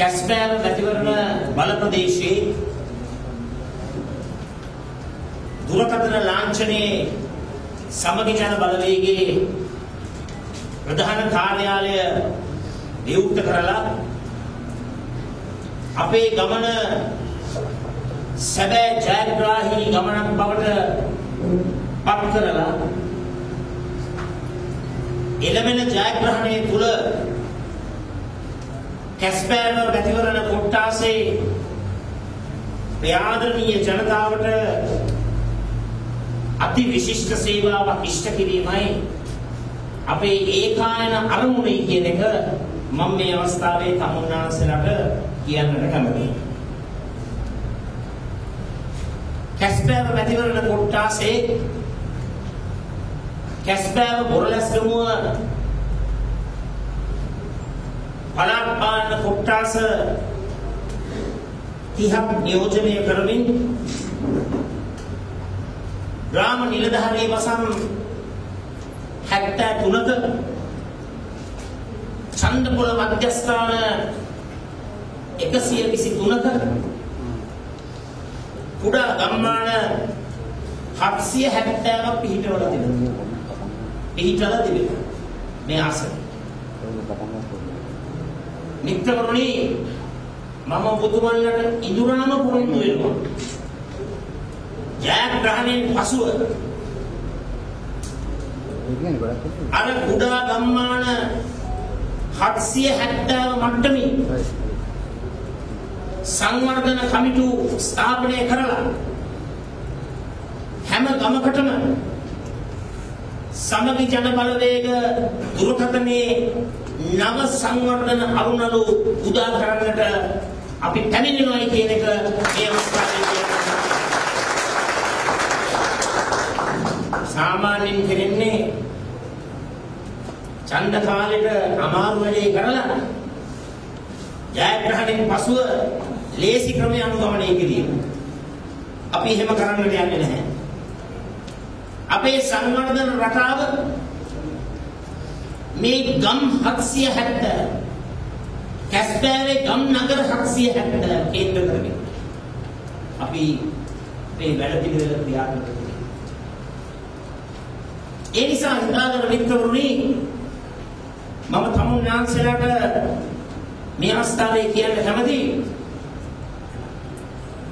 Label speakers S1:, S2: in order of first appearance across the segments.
S1: කැස්බෑව මැතිවරණ බල ප්‍රදේශයේ දුරකථන ලාංඡනයේ සමගි ජන බලවේගයේ ප්‍රධාන කාර්යාලය නියුක්ත කරලා අපේ ගමන සැබෑ ජයග්‍රාහී ගමනක් බවට පත් කරලා එළවෙන ජයග්‍රහණය තුල කැස්පෑව මැතිවරණ කොට්ටාසේ ප්‍රයාදනීය ජනතාවට අති විශිෂ්ට සේවාවක් ඉෂ්ට කිරීමයි අපේ ඒකායන අරමුණයි කියන එක මම මේ අවස්ථාවේ තමුන්නාන්සලට කියන්නට කැමතියි. කැස්පෑව මැතිවරණ කොට්ටාසේ කැස්බෑව බොරලැස්ගමුව පළාත් පාලන කොට්ටාස 30ක් නියෝජනය කරමින් ග්‍රාම නිලධාරී වසම් 73ක ඡන්දපොළ මධ්‍යස්ථාන 123ක කුඩා ගම්මාන 770ක් පිහිටවල තිබෙනවා. පිහිටලා තිබෙනවා. මේ ආසන. මිත්‍රවරුනි මම ඔබතුමන්ලට ඉදුරාම පොරොන්දු වෙනවා. ජයග්‍රහණයෙන් පසුව අර කුඩා ගම්මාන 770 මට්ටමින් සංවර්ධන කමිටු ස්ථාපනය කරලා හැම ගමකටම සමගි ජන බලවේග දුරකථනයේ නව සංවර්ධන අරුණලු උදා කරන්නට අපි පැමිණෙනවායි කියන එක මේ අවස්ථාවේ කියනවා. සාමාන්‍යයෙන් කෙරෙන්නේ ඡන්ද කාලෙට අමාරු වැඩේ කරලා ජයග්‍රහණයෙන් පසුව ලේසි ක්‍රමය අනුගමනය කිරීම. අපි එහෙම කරන්නට යන්නේ නැහැ. අපේ සංවර්ධන රටාව මේ ගම් 770 කැස්බෑවේ ගම් නගර 770 කේන්ද්‍ර කරගෙන අපි මේ වැඩ පිළිවෙල ක්‍රියාත්මක කරනවා. ඒ නිසා හිතාගන්න මිත්‍රවරුනි මම තමුන්නාන්සලාට මේ අවස්ථාවේ කියන්න කැමතියි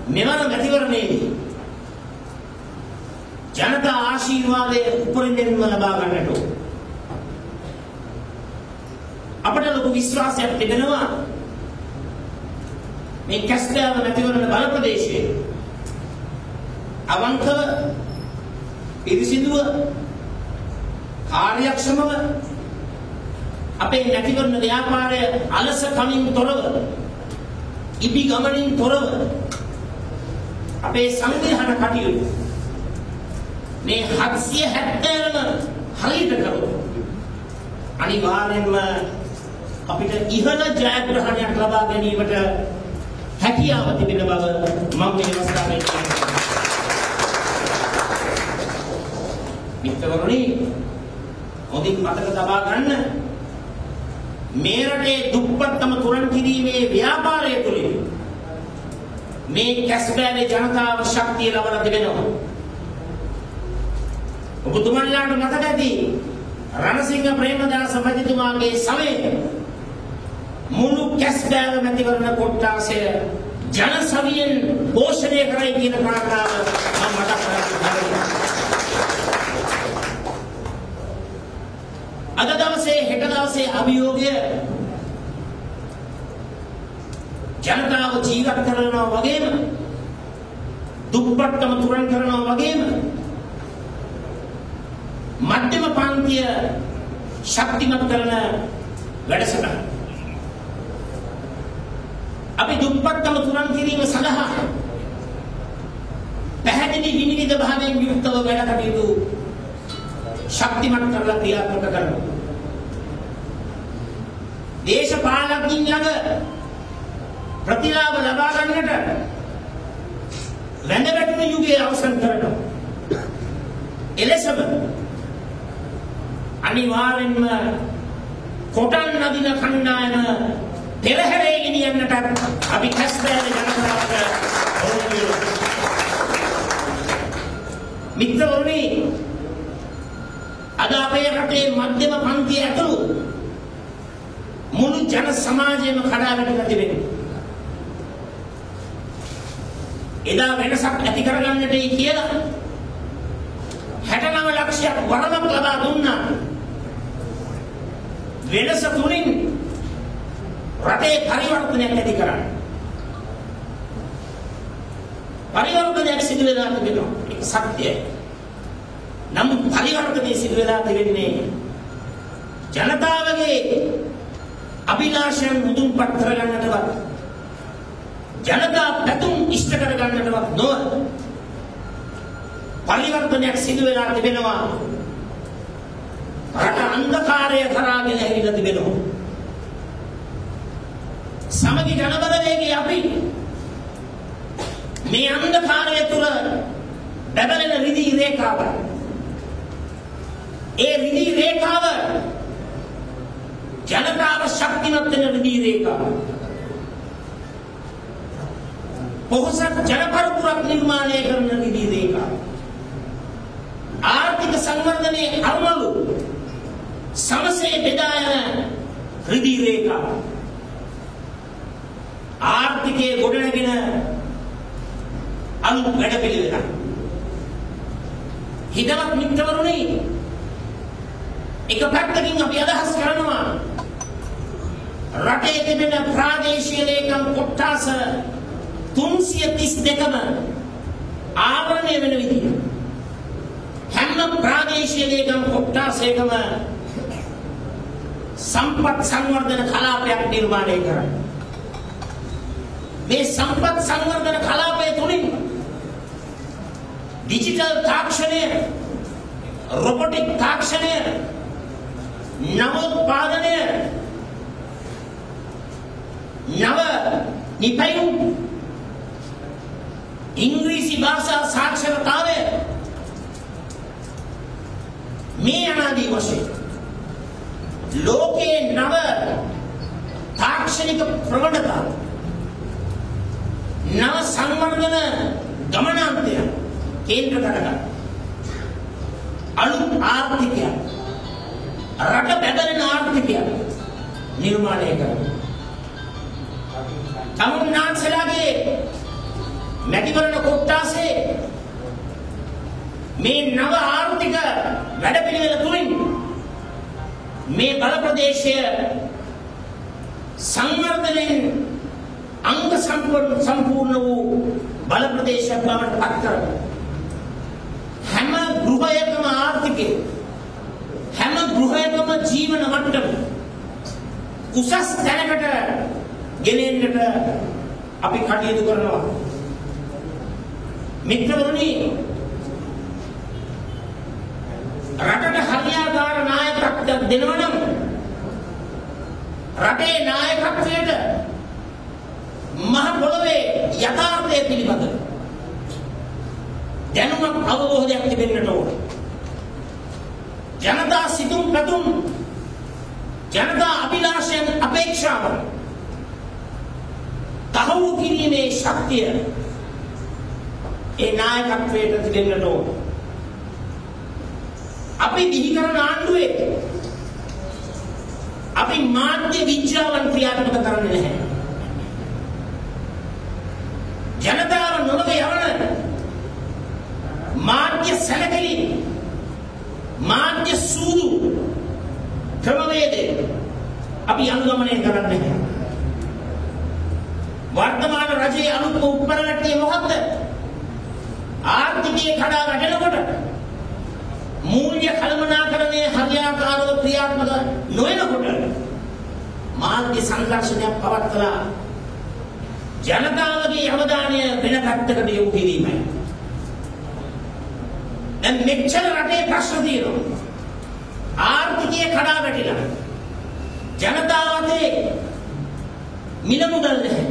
S1: මෙවර මැතිවරණයේදී ජනතා ආශිර්වාදය උපරිමයෙන්ම ලබා ගන්නට ඕන. අපට ලොකු විශ්වාසයක් තිබෙනවා. මේ කැස්බෑව මැතිවරණ බල ප්‍රදේශයේ අවංකව පිරිසිදුව කාර්යක්ෂමව අපේ නැතිවරණ ව්‍යාපාරය අලස කමින් තොරව ඉබි ගමනින් තොරව අපේ සංවිධාන කටයුතු මේ 770ම හරියට කරොත් අනිවාර්යෙන්ම අපිට ඉහළ ජයග්‍රහණයක් ලබා ගැනීමට හැකියාව තිබෙන බව මම මේ අවස්ථාවේ කියනවා. මිත්‍රවරුනි හොඳින් මතක තබා ගන්න මේ රටේ දුප්පත්කම තුරන් කිරීමේ ව්‍යාපාරය තුළින් මේ කැස්බෑවේ ජනතාව ශක්තිය ලබලා තිබෙනවා. ඔබතුමන්ලාට මතක ඇති රණසිංහ ප්‍රේමදාස මැතිතුමාගේ සමයේ මුළු කැස්බෑව මැතිවරණ කොට්ටාසය ජනසවියෙන් පෝෂණය කරයි කියන කාරණාව මම මතක් කරගන්නවා. අද දවසේ හෙට දවසේ අභියෝගය ජනතාව ජීවත් කරනවා වගේම දුප්පත්කම තුරන් කරනවා වගේම මධ්‍යම පන්තිය ශක්තිමත් කරන වැඩසටහන. අපි දුප්පත්කම තුරන් කිරීම සඳහා පැහැදිලි විනිවිද භාවයෙන් යුක්තව වැඩ කටයුතු ශක්තිමත් කරලා ක්‍රියාත්මක කරනවා. දේශපාලකින් ළඟ ප්‍රතිලාභ ලබා ගන්නට වැඳවැටෙන යුගයේ අවසන් කරනවා. එලෙසම අනිවාර්යෙන්ම කොටන් නදින කණ්ඩායම පෙරහැරේ ගෙනියන්නට අපි කැස්බෑවේ ජනතාවට බොහෝ වෙනවා. මිත්‍රවරුනි අද අපේ රටේ මධ්‍යම පන්තිය ඇතුළු මුළු ජන සමාජයම කඩා වැටලා තිබෙනවා. එදා වෙනසක් ඇති කරගන්නටයි කියලා 69 ලක්ෂයක් වරමක් ලබා දුන්නා. වෙනස තුලින් රටේ පරිවර්තනයක් ඇති කරන්න. පරිවර්තනයක් සිදු වෙලා තිබෙනවා. ඒක සත්‍යයි. නමුත් පරිවර්තනය සිදු වෙලා තිබෙන්නේ ජනතාවගේ අභිලාෂයන් මුදුන්පත් කරගන්නටවත් ජනතා පැතුම් ඉෂ්ට කරගන්නටවත් නොව පරිවර්තනයක් සිදු වෙලා තිබෙනවා රට අන්ධකාරය කරාගෙන ඇවිල්ලා තිබෙනවා සමගි ජනබලවේගයේ අපි මේ අන්ධකාරය තුල බැබලෙන රිදී රේඛාව. ඒ රිදී රේඛාව ජනතාව ශක්තිමත් වෙන රිදී රේඛාව. පොහොසත් ජනපරපුරක් නිර්මාණය කරන රිදී රේඛාව. ආර්ථික සංවර්ධනයේ අරමුණු සමසේ බෙදා යන රිදී රේඛාව. ආර්ථිකයේ ගොඩනගෙන අලුත් වැඩපිළිවෙලක් හිතවත් මිත්‍රවරුනි එක පැත්තකින් අපි අදහස් කරනවා. රටේ තිබෙන ප්‍රාදේශීය ලේකම් කොට්ටාස 332ම ආවරණය වෙන විදිහ. හැම ප්‍රාදේශීය ලේකම් කොට්ටාසයකම සම්පත් සංවර්ධන කලාපයක් නිර්මාණය කරන්න. මේ සම්පත් සංවර්ධන කලාපය තුලින් ඩිජිටල් තාක්ෂණය රොබොටික් තාක්ෂණය නවෝත්පාදනය නව නිපැයුම් ඉංග්‍රීසි භාෂා සාක්ෂරතාවය මේ අනාදී වශයෙන් ලෝකයේ නව තාක්ෂණික ප්‍රවණතා නව සංවර්ධන ගමනාන්තය කේන්ද්‍ර කරගන්න අලුත් ආර්ථිකයක්. රට බැදලෙන ආර්ථිකයක් නිර්මාණය කරනවා තමුන්නාන්සලාගේ මැතිවරණ කොට්ටාසේ මේ නව ආර්ථික වැඩපිළිවෙල තුලින් මේ බල ප්‍රදේශය සංවර්ධනයෙන් අංග සම්පූර්ණ සම්පූර්ණ වූ බල ප්‍රදේශයක් බවට පත් කරනවා. හැම ගෘහයකම ආර්ථිකය හැම ගෘහයකම ජීවන මට්ටම උසස් තැනකට ගෙනෙන්නට අපි කටයුතු කරනවා. මිත්‍රවරුනි රටට හරියාකාර නායකත්වයක් දෙනවනම් රටේ නායකත්වයට මහ පොළොවේ යථාර්ථය පිළිබඳ දැනුමක් අවබෝධයක් තිබෙන්නට ඕන. ජනතා සිතුම් පැතුම් ජනතා අභිලාෂයන් අපේක්ෂාවන් තහවුරු කිරීමේ ශක්තිය ඒ නායකත්වයට තිබෙන්නට ඕන. අපි දිහි කරන ආණ්ඩුවේ අපි මාධ්‍ය විද්‍යාවන් ක්‍රියාත්මක කරන්නේ නැහැ. ජනතාව නොමග යවන මාධ්‍ය සැලකිලි මාධ්‍ය සූදු ක්‍රමවේදය අපි අනුගමනය කරන්නේ නැහැ. වර්තමාන රජයේ අලුත්ම උප්පරවැට්ටිය මොකක්ද? ආර්ථිකයේ කඩා වැටෙනකොට මූල්‍ය කළමනාකරණයේ හරියාකාරව ක්‍රියාත්මක නොවනකොට මාධ්‍ය සංරක්ෂණයක් පවත්වලා ජනතාවගේ අවධානය වෙන පැත්තකට යොමු කිරීමයි. දැන් මෙච්චර රටේ ප්‍රශ්න තියෙනවා. ආර්ථිකය කඩා වැටිලා. ජනතාවගේ මිල මුදල් නැහැ.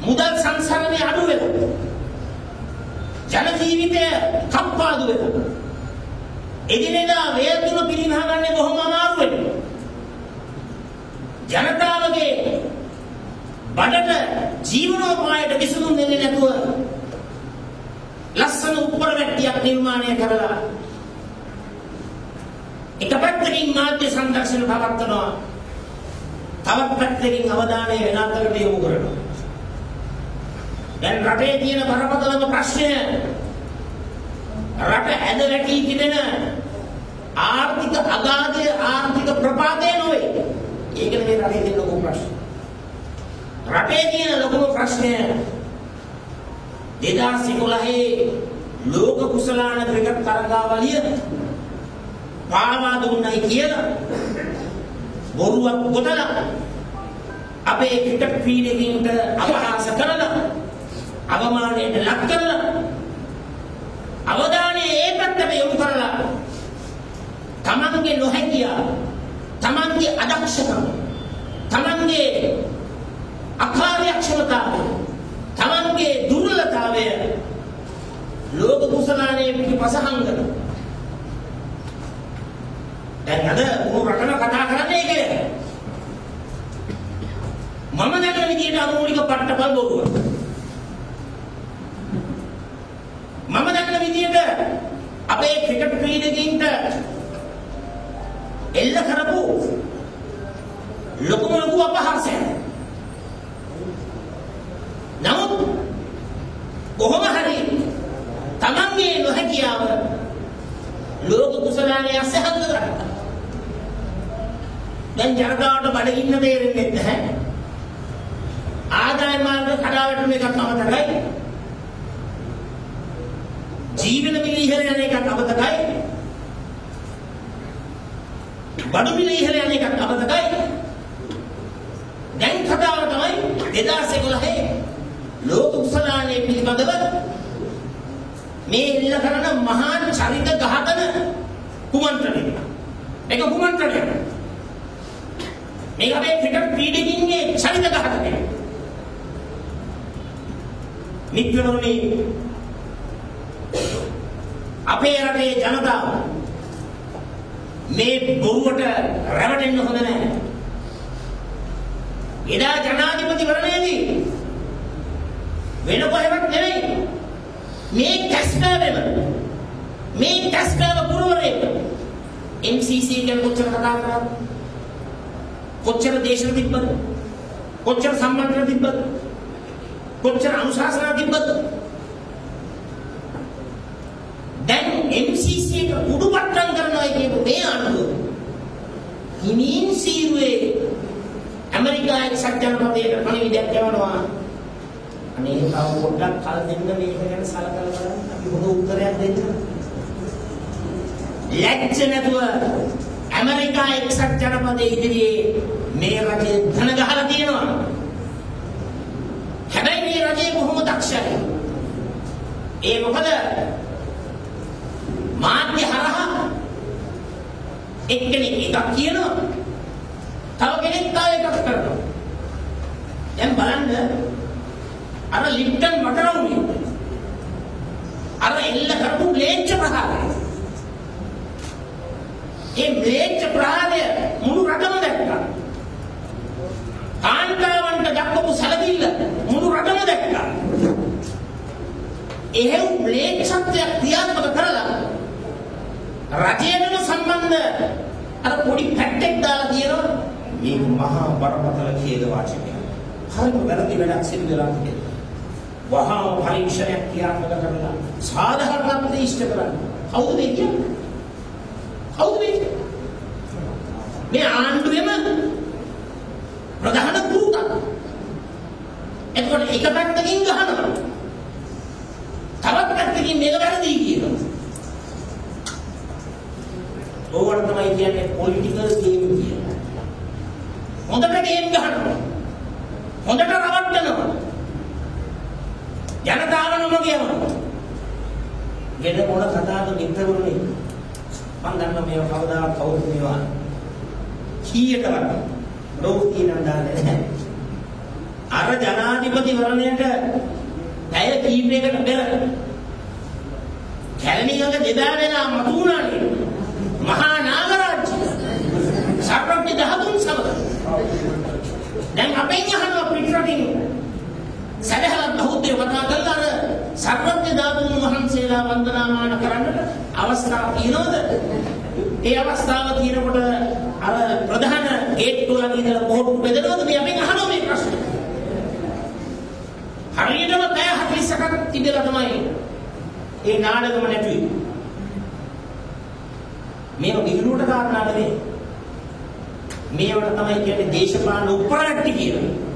S1: මුදල් සංසරණය අඩු වෙලා. ජන ජීවිතය කප්පාදු වෙලා. එදිනෙදා වේතුන පිරිනහ ගන්න බොහොම අමාරු වෙනවා. ජනතාවගේ බඩට ජීවනෝපායට විසඳුම් දෙන්නේ නැතුව ලස්සන උප්පර වැට්ටියක් නිර්මාණය කරලා එක පැත්තකින් මාධ්‍ය සංදර්ශන පවත්වනවා. තවත් පැත්තකින් අවධානය වෙන අතරට යොමු කරනවා. දැන් රටේ තියෙන බරපතලම ප්‍රශ්නය රට ඇද වැටී තිබෙන ආර්ථික අගාධය ආර්ථික ප්‍රපාතය නොවේ. ඒකනේ මේ රටේ තියෙන ලොකු ප්‍රශ්නේ. රටේ තියෙන ලොකුම ප්‍රශ්නය 2011 ලෝක කුසලාන ක්‍රිකට් තරගාවලිය පාවා දුන්නයි කියලා බොරුවක් ගොතලා අපේ ක්‍රිකට් ක්‍රීඩකින්ට අපහාස කරලා අවමානයට ලක් කරලා අවධානය ඒ පැත්තට යොමු කරලා තමන්ගේ නොහැකියා තමන්ගේ අදක්ෂකම තමන්ගේ අකාර්යක්ෂමතාවය. තමන්ගේ දුර්වලතාවය ලෝක කුසලානේ පිටිපසහංගන දැන් අද උණු රටන කතා කරන්නේ ඒකද මම දැකන විදිහට අමූලික පට්ටපල් බොරුව මම දැකන විදිහට අපේ ක්‍රිකට් ක්‍රීඩකයින්ට එල්ල කරපු ලොකුම ලොකු අපහාසයක් නමුත් කොහොම හරි තමන්ගේ නොහැකියාව ලෝක කුසලානේ අසහංග කරගත්තා. දැන් ජනතාවට බඩගින්න තේරෙන්නේ නැහැ. ආදාය මාර්ග කඩාවැටුන එකක් අමතකයි. ජීවන මිල ඉහළ යන එකක් අමතකයි. බඩු මිල ඉහළ යන එකක් අමතකයි. දැන් කතාව තමයි 2011 ලෝක කුසලානේ පිළිබඳව මේ ඉල්ල කරන මහා චරිත ඝාතන කුමන්ත්‍රණය. ඒක කුමන්ත්‍රණය. මේක අපේ ක්‍රිකට් ක්‍රීඩකින්ගේ චරිත ඝාතනය. මිත්‍රවරුනි අපේ රටේ ජනතාව මේ බොරුවට රැවටෙන්න හොඳ නැහැ. එදා ජනාධිපතිවරණයේදී වෙන කොහෙවත් නෙවෙයි. මේ කැස්බෑවෙම මේ කැස්බෑව පුරවරේ MCC ගැන කොච්චර කතා කරාද? කොච්චර දේශන තිබ්බද? කොච්චර සම්මන්ත්‍රණ තිබ්බද? කොච්චර අනුශාසනා තිබ්බද? දැන් MCC එක උඩුපට්ටම් කරනවා කියපු මේ අනුව හිමින් සීරුවේ ඇමරිකා එක්සත් ජනපදයේ පණිවිඩයක් යවනවා අනේ තව පොඩ්ඩක් කල් දෙන්න මේක ගැන සලකලා බලන්න අපි හොඳ උත්තරයක් දෙන්න. ලැජ්ජ නැතුව ඇමරිකා එක්සත් ජනපදයේ ඉදිරියේ මේ රටේ ධන ගහලා තියෙනවා. හැබැයි මේ රටේ බොහොම දක්ෂයි. ඒ මොකද මාධ්‍ය හරහා එක්කෙනෙක් එකක් කියනවා තව කෙනෙක් තව එකක් කරනවා. දැන් බලන්න අර ලිප්ටන් වටරවුනේ අර එල්ල කරපු ම්ලේච්ඡ ප්‍රහාරය. ඒ ම්ලේච්ඡ ප්‍රහාරය මුළු රටම දැක්කා. කාන්තාවන්ට දක්වපු සැලකිල්ල මුළු රටම දැක්කා. එහෙව් ම්ලේච්ඡත්වයක් ක්‍රියාත්මක කරලා රජයටම සම්බන්ධ අර පොඩි පැට්ටෙක් දාලා කියනවා මේක මහා බරපතල ඛේද වාචකයක් හරිම වැරදි වැඩක් සිදු වෙලා තියෙනවා. වහාම පරීක්ෂණයක් ක්‍රියාත්මක කරලා සාධාරණත්වය ඉෂ්ට කරන්න. කවුද මේ කියන්නේ? කවුද මේ කියන්නේ? මේ ආණ්ඩුවේම ප්‍රධාන පුරුතක්. එතකොට එක පැත්තකින් ගහනවා. තවත් පැත්තකින් මේක වැරදි කියනවා. ඕවට තමයි කියන්නේ පොලිටිකල් ගේම් කියලා. හොඳට ගේම් ගහනවා. හොඳට රවට්ටනවා. ජනතාව නොමග යනවා. වෙන මොන කතාවද මිත්‍රවරුනි? මම දන්නවා මේව කවදාවත් කවුරුත් මේවා කීයටවත් රෝගී නම් දාන්නේ නැහැ. අර ජනාධිපතිවරණයට පැය කීපයකට පෙර කැලණියක දෙදා වෙලා මතුණානේ මහා නාගරාජ්‍ය සර්වඥ දහතුන් සමග දැන් අපෙන් අහනවා පිටරට ඉක්මනින් සදහවත් බෞද්ධය කතා කරලා අර සර්වඥ ධාතුන් වහන්සේලා වන්දනාමාන කරන්නට අවස්ථාව තියෙනවද? ඒ අවස්ථාව තියෙනකොට අර ප්‍රධාන ගේට්ටුව ළඟ ඉඳලා බෝට්ටු බෙදනවද? මේ අපෙන් අහනවා මේ ප්‍රශ්නේ. හරියටම පැය 40ක් තිබිලා තමයි ඒ නාඩගම නැතුවේ. මේක විහිළුවට කාරණා නෙවෙයි. මේවට තමයි කියන්නේ දේශපාලන උපරට්ටි කියලා.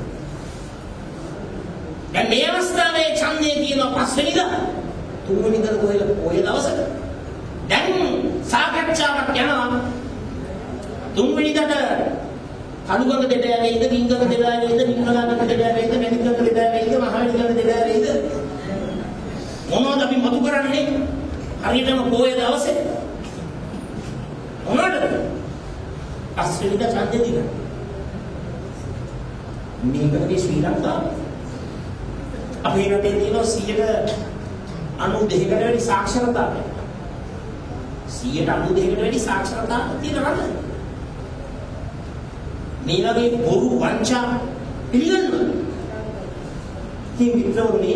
S1: දැන් මේ අවස්ථාවේ ඡන්දේ තියෙන පස්වෙනිදා. තුන්වෙනිදා කොහෙද කොහෙ දවසක දැන් සාකච්ඡාවක් යනවා. තුන්වෙනිදාට කනුගඟ දෙට යවේද කිංගඟ දෙට යවේද නිම්නගඟ දෙට යවේද මැදිගඟ දෙට යවේද මහවැලිගඟ දෙට යවේද මොනවද අපි මතු කරන්නේ? හරියටම පොයේ දවසේ? මොනවද? පස්වෙනිදා ඡන්දේ දින මේකනේ ශ්‍රී ලංකාව අපේ රටේ තියෙනවා 92කට වැඩි සාක්ෂරතාවය 192කට වැඩි සාක්ෂරතාවයක් තියෙන රට මේ වගේ බොරු වංචා පිළිගන්නවා ඉතින් මිත්‍රවරුනි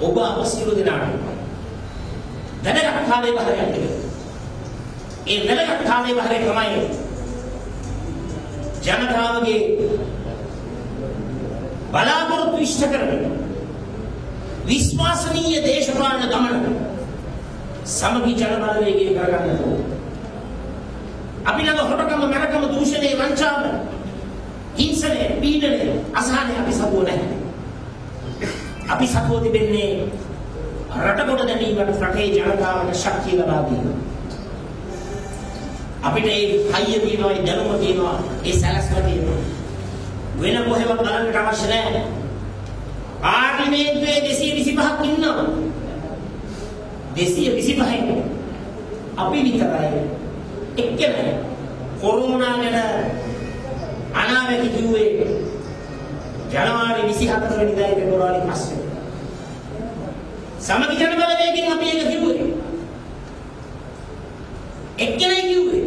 S1: ඔබ අපසිරු දෙනාට දැනගත් කාලේ බහරයක් තිබෙනවා ඒ දැනගත් කාලේ බහරේ තමයි ජනතාවගේ බලාපොරොත්තු ඉෂ්ට කරගෙන විශ්වාසනීය දේශපාලන ගමන සමගි ජන බලවේගය කරගන්න ඕන. අපි ළඟ හොරකම මරකම දූෂණය වංචාව හිංසනය පීඩනය අසහනය අපි සතුව නැහැ. අපි සතුව තිබෙන්නේ රට කොට දැමීමට රටේ ජනතාවට ශක්තිය ලබා දීම. අපිට ඒ හයිය තියෙනවා ඒ දැනුම තියෙනවා ඒ සැලැස්ම තියෙනවා වෙන කොහෙවත් බලන්නට අවශ්‍ය නැහැ. පාර්ලිමේන්තුවේ 225ක් ඉන්නවා. 225යි. අපි විතරයි. එක්කෙනෙක් කොරෝනා ගැන අනාවැකි කිව්වේ ජනවාරි 24 වෙනිදා පෙබරවාරි 5 සමගි ජන බලවේගයෙන් අපි ඒක කිව්වේ. එක්කෙනෙක් කිව්වේ.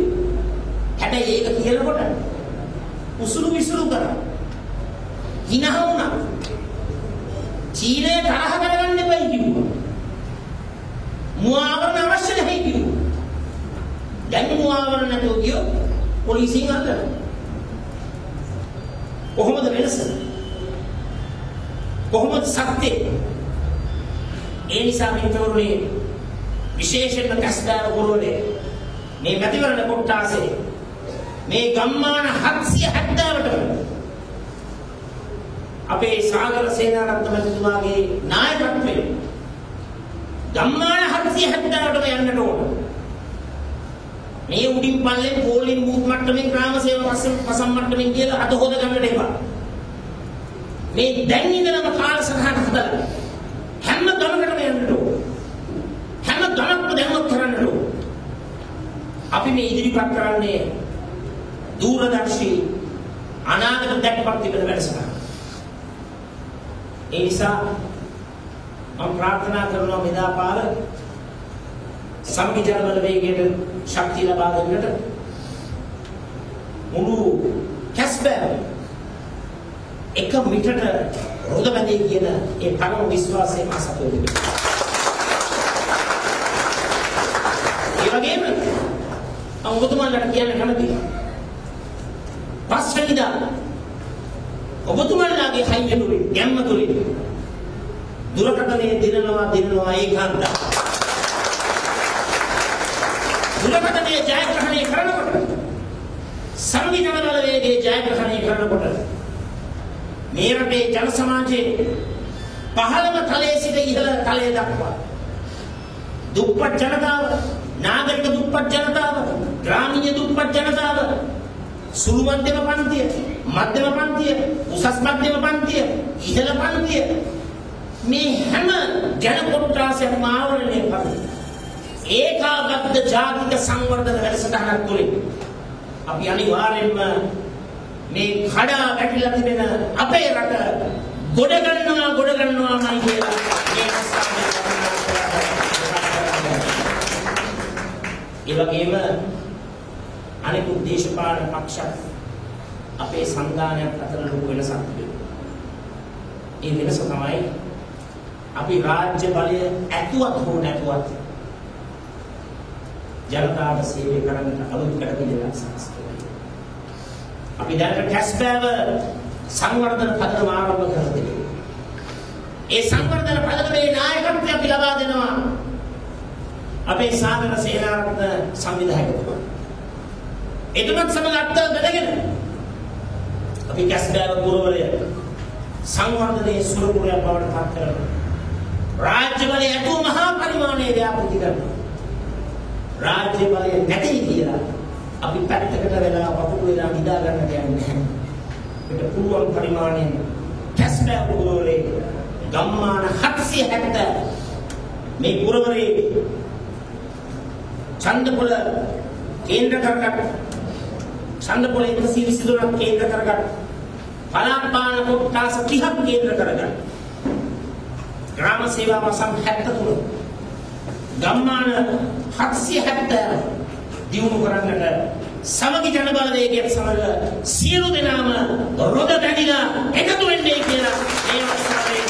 S1: හැබැයි ඒක කියනකොට උසුළු විසුළු කරා. හිනහ වුණා. චීනය තරහ කරගන්න එපයි කිව්වා. මුවාවරණ අවශ්‍ය නැහැ කිව්වා. දැන් මුවාවරණ නැතුව ගියොත් පොලිසියෙන් අල්ලනවා. කොහොමද වෙනස? කොහොමද සත්‍ය? ඒ නිසා මිත්‍රවරුනි විශේෂයෙන්ම කස්දාර ගුරුවරේ මේ මැතිවරණ කොට්ටාසේ මේ ගම්මාන 770ට අපේ සාගර සේනාරත්න මැතිතුමාගේ නායකත්වයෙන් ගම්මාන 770ටම යන්නට ඕන. මේ උඩින් පල්ලෙන් පෝලින් බූත් මට්ටමින් ග්‍රාම සේවා පසම් මට්ටමින් කියලා අත හොද ගන්නට එපා. මේ දැන් ඉඳලම කාලසටහන හදලා හැම ගමකටම යන්නට ඕන. හැම ගමක්ම දැම්මත් කරන්නට ඕන. අපි මේ ඉදිරිපත් කරන්නේ දූරදර්ශී අනාගත දැක්පත් තිබෙන වැඩසටහන. ඒ නිසා මම ප්‍රාර්ථනා කරනවා මෙදාපාර සංවිධාන බල වේගයට ශක්තිය ලබා දෙන්නට මුළු කැස්බෑව එක මිටට රොද බැඳේ කියන ඒ පරම විශ්වාසය මා සතුව තිබෙනවා. ඒ වගේම මම ඔබතුමාලට කියන්න කැමතියි. පස්වෙනිදා ඔබතුමාලගේ හයිය තුලින් ගැම්ම තුලින් දුරකථනයේ දිනනවා දිනනවා ඒකාන්ත. දුරකථනයේ ජයග්‍රහණය කරනකොට සංවිධාන බලවේගයේ ජයග්‍රහණය කරනකොට මේ රටේ ජන සමාජයේ පහළම තලයේ සිට ඉහළ තලයේ දක්වා දුප්පත් ජනතාව නාගරික දුප්පත් ජනතාව ග්‍රාමීය දුප්පත් ජනතාව සුළු මධ්‍යම පන්තිය මධ්‍යම පන්තිය උසස් මධ්‍යම පන්තිය ඉහළ පන්තිය. මේ හැම ජන කොට්ටාසයක්ම ආවරණය කරන ඒකාබද්ධ ජාතික සංවර්ධන වැඩසටහනක් තුළින් අපි අනිවාර්යෙන්ම මේ කඩා වැටිලා තිබෙන අපේ රට ගොඩ ගන්නවා ගොඩ ගන්නවාමයි කියලා මේ ඒ වගේම අනෙකුත් දේශපාලන පක්ෂ අපේ සංධානයක් අතර ලොකු වෙනසක් තිබෙනවා. ඒ වෙනස තමයි අපි රාජ්‍ය බලය ඇතුවත් හෝ නැතුවත් ජනතාවට සේවය කරන්න අලුත් කටපිළිවෙලක් සකස් කරනවා. අපි දැනට කැස්බෑව සංවර්ධන පදනම ආරම්භ කරලා තිබෙනවා. ඒ සංවර්ධන පදනමේ නායකත්වය අපි ලබා දෙනවා. අපේ සාගර සේනාරත්න සංවිධායකතුමා. එතුමත් සමග අත්ත බෙදගෙන අපි කැස්බෑව පුරවරය සංවර්ධනයේ සුරපුරයක් බවට පත් කරනවා. රාජ්‍ය බලය ඇතුව මහා පරිමාණයේ ව්‍යාපෘති කරනවා. රාජ්‍ය බලය නැති කියලා අපි පැත්තකට වෙලා වපුරු වෙලා නිදා ගන්න දෙයක් නැහැ. අපිට පුළුවන් පරිමාණයෙන් කැස්බෑ පුරවරේ ගම්මාන 770 මේ පුරවරේ ඡන්දපොළ කේන්ද්‍ර කරගත් ඡන්දපොළ 122ක් කේන්ද්‍ර කරගත් පළාත් පාලන කොට්ටාස 30ක් කේන්ද්‍ර කරගත් ග්‍රාම සේවා වසම් 73 ගම්මාන 770 දියුණු කරන්නට සමගි ජන බලවේගයත් සමග සියලු දෙනාම රොද බැඳිලා එකතු වෙන්නේ කියලා මේ අවස්ථාවේ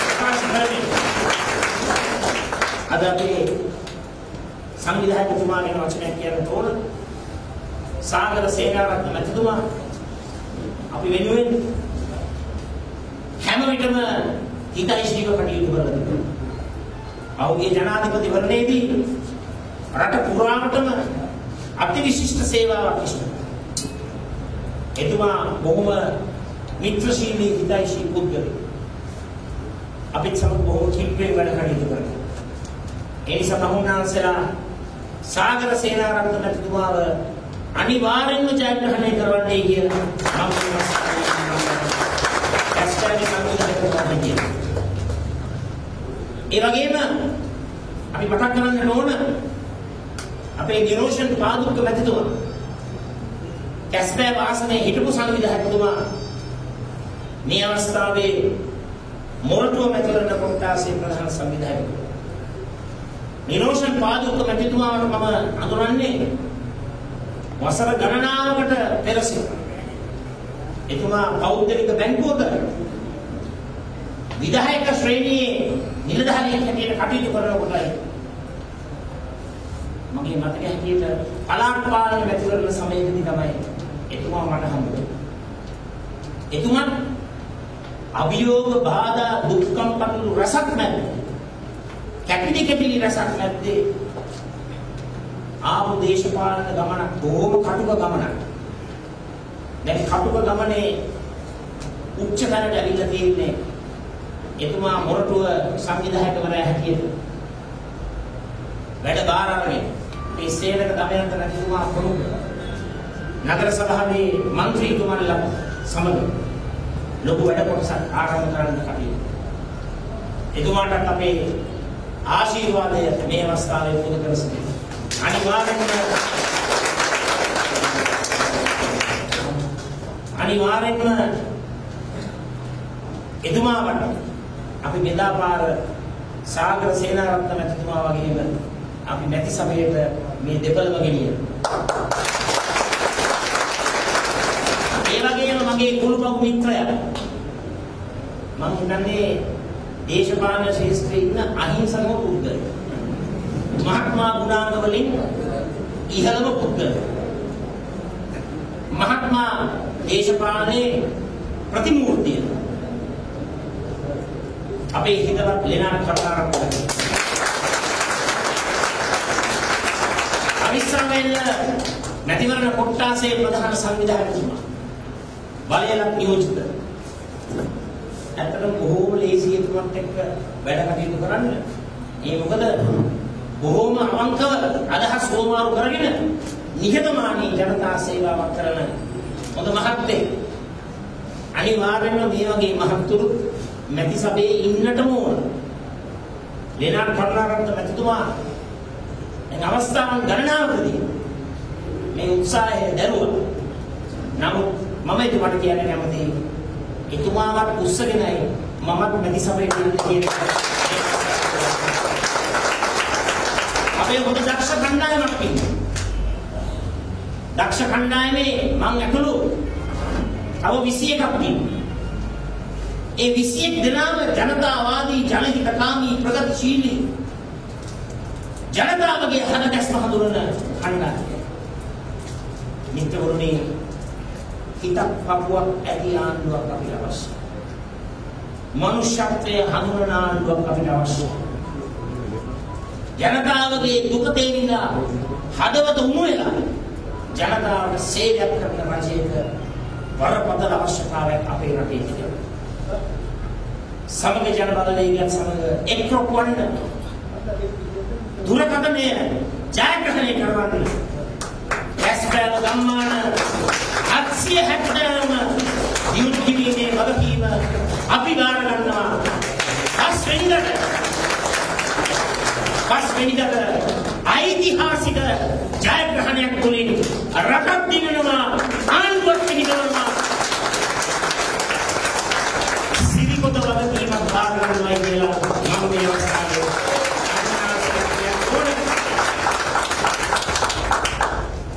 S1: ප්‍රකාශ කරමි. අද අපේ සංවිධායකතුමාගේ වචනයක් කියන්න ඕන. සාගර සේනාරත්න මැතිතුමා අපි වෙනුවෙන් හැම විටම හිතයිශීව කටයුතු කරලා තිබෙනවා. පෞද්ගලික ජනාධිපතිවරණයේදී රට පුරාවටම අතිවිශිෂ්ට සේවාවක් ඉෂ්ට එතුමා බොහොම මිත්‍රශීලී හිතයිශී පුද්ගලෙක්. අපිත් සමග බොහෝ කිප්පෙන් වැඩ කටයුතු කරනවා. ඒ නිසා තමුන්නාන්සලා සාගර සේනාරත්න මැතිතුමාව අනිවාර්යෙන්ම ජයග්‍රහණය කරවන්නයි කියලා. මම ඇස්ටර්ගේ සංවිධානය ඒ වගේම අපි මතක් කරන්න ඕන අපේ නිරෝෂන් පාදුක්ක මැතිතුමා කැස්බෑ වාසනයේ හිටපු සංවිධායකතුමා මේ අවස්ථාවේ මොරටුව මැතිවරණ කොට්ටාසේ ප්‍රධාන සංවිධායකතුමා. නිරෝෂන් පාදුක්ක මැතිතුමාට මම අඳුරන්නේ වසර ගණනාවකට පෙර සිට එතුමා පෞද්ගලික බැංකුවක විධායක ශ්‍රේණියේ නිලධාරියෙක් හැටියට කටයුතු කරනකොටයි මගේ මතක හැටියට පළාත් පාලන මැතිවරණ සමයේදී තමයි එතුමා මට හම්බුනේ. එතුමා අභියෝග බාධා දුක්ඛම් පටලු රසක් නැද්ද? කැපිලි කැපිලි රසක් නැද්ද? ආපු දේශපාලන ගමනක් බොහොම කටුක ගමනක්. දැන් කටුක ගමනේ උච්චතලට ඇවිල්ලා තියෙන්නේ එතුමා මොරටුව සංවිධායකවරයා හැටියට. වැඩ බාර අරගෙන මේ සේනක දමයන්ත රජතුමා ප්‍රමුඛ නගර සභාවේ മന്ത്രിතුමන්ලා සමග ලොකු වැඩ කොටසක් ආරම්භ කරන්න කටයුතු. එතුමාටත් අපේ ආශිර්වාදය මේ අවස්ථාවේ පුද කර සිටිනවා. අනිවාර්යෙන්ම අනිවාර්යෙන්ම එතුමාවට අපි මෙදාපාර සාගර සේනාරත්න මැතිතුමා වගේම අපි මැති සභයට මේ දෙපළම ගෙනියන. ඒ වගේම මගේ කුළුපව් මිත්‍රයා මම හිතන්නේ දේශපාලන ශාස්ත්‍රයේ ඉන්න අහිංසකම පුද්ගලයෙක්. මහත්මා ගුණාංග වලින් ඉහළම පුද්ගලයෙක්. මහත්මා දේශපාලනයේ ප්‍රතිමූර්තිය. අපේ හිතවත් ලෙනාර්ඩ් කර්නාරත්න අවිස්සාවෙල්ල මැතිවරණ කොට්ටාසේ ප්‍රධාන සංවිධායකතුමා. බලයලක් නියෝජිත. ඇත්තටම බොහෝම ලේසි එතුමත් එක්ක වැඩ කටයුතු කරන්න. ඒ මොකද බොහෝම අවංකව අදහස් හෝමාරු කරගෙන නිහතමානී ජනතා සේවාවක් කරන හොඳ මහත්තයෙක් අනිවාර්යයෙන්ම මේ වගේ මහත්තුරු මැති සභයේ ඉන්නටම ඕන. ලේනාඩ් කරුණාරත්න මැතිතුමා දැන් අවස්ථාවන් ගණනාවකදී මේ උත්සාහය දරුවා. නමුත් මම එතුමාට කියන්න කැමතියි එතුමාවත් උස්සගෙනයි මමත් මැති සභයට යන්න කියන අපේ හොඳ දක්ෂ කණ්ඩායමක් ඉන්නවා. දක්ෂ කණ්ඩායමේ මං ඇතුළු තව 21ක් ඉන්නවා. ඒ 21 දෙනාම ජනතාවාදී ජනහිතකාමී ප්‍රගතිශීලී ජනතාවගේ හද ගැස්ම හඳුනන කණ්ඩායම. මිත්‍රවරුනි හිතක් පපුවක් ඇති ආණ්ඩුවක් අපිට අවශ්‍යයි. මනුෂ්‍යත්වයේ හඳුනන ආණ්ඩුවක් අපිට අවශ්‍යයි. ජනතාවගේ දුක තේරිලා හදවත උණු වෙලා ජනතාවට සේවයක් කරන රජයක බරපතල අවශ්‍යතාවයක් අපේ රටේ තිබෙනවා. සමග ජන බලවේගයත් සමග එක්රොක් වන්න. දුරකථනය ජයග්‍රහණය කරවන්න. ඇස්බෑව ගම්මාන 760ම දියුණු කිරීමේ වගකීම අපි බාර ගන්නවා. පස් වෙනිදට පස් වෙනිදට ඓතිහාසික ජයග්‍රහණයක් තුළින් රටක් දිනනවා ආණ්ඩුවක් දිනනවා සිරිකොත වගකීමක් බාර ගන්නවා කියලා මම මේ අවස්ථාවේ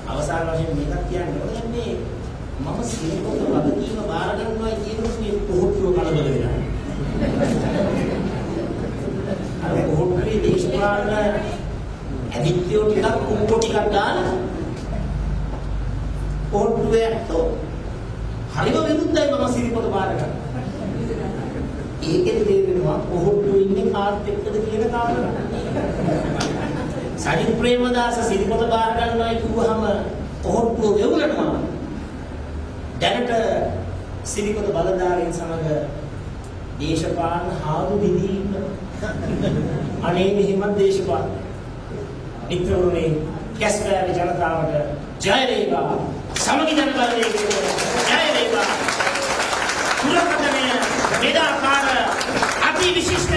S1: අවසාන වශයෙන් මේකක් කියන්න ඕනේ මම සිරිකොත වගකීම බාර ගන්නවා කියනකොට මේ පොහොට්ටුව කලබල වෙනවා අර පොහොට්ටුවේ දේශපාලන ඇදිත්‍යෝ ටිකක් කුම්පෝ ටිකක් දාලා පොහොට්ටුවේ ඇත්තෝ හරිම විරුද්ධයි මම සිරිකොත බාර ගන්නවා ඒකෙන් තේරෙනවා පොහොට්ටුවේ ඉන්නේ කාත් එක්කද කියන කාරණා සජිත් ප්‍රේමදාස සිරිකොත බාර ගන්නවායි කිව්වහම පොහොට්ටුව වෙවුලනවා. දැනට සිරිකොත බලධාරීන් සමග දේශපාලන හාරු දිදී අනේ මෙහෙමත් දේශපාලන. මිත්‍රවරුනි කැස්පෑවේ ජනතාවට ජය වේවා. සමගි ජන බලවේගයට ජය වේවා. පුරකටනේ මෙදාකාර අති විශිෂ්ට